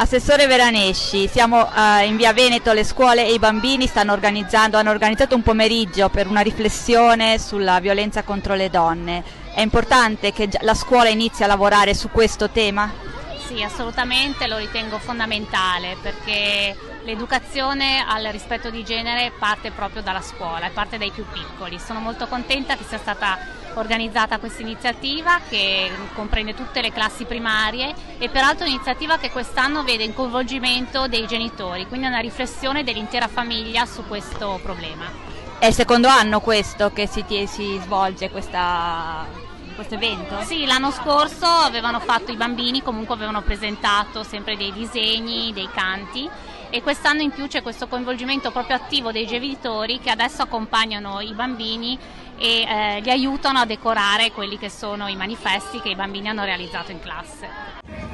Assessore Veranesci, siamo eh, in via Veneto, le scuole e i bambini stanno organizzando, hanno organizzato un pomeriggio per una riflessione sulla violenza contro le donne. È importante che la scuola inizi a lavorare su questo tema? Sì, assolutamente, lo ritengo fondamentale perché l'educazione al rispetto di genere parte proprio dalla scuola e parte dai più piccoli. Sono molto contenta che sia stata organizzata questa iniziativa che comprende tutte le classi primarie e peraltro un'iniziativa che quest'anno vede il coinvolgimento dei genitori, quindi una riflessione dell'intera famiglia su questo problema. È il secondo anno questo che si, si svolge questa, questo evento? Sì, l'anno scorso avevano fatto i bambini, comunque avevano presentato sempre dei disegni, dei canti e quest'anno in più c'è questo coinvolgimento proprio attivo dei genitori che adesso accompagnano i bambini e eh, li aiutano a decorare quelli che sono i manifesti che i bambini hanno realizzato in classe.